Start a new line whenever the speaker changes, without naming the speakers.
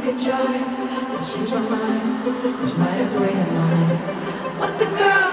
could try to change my mind, which might have to wait a line. What's a girl?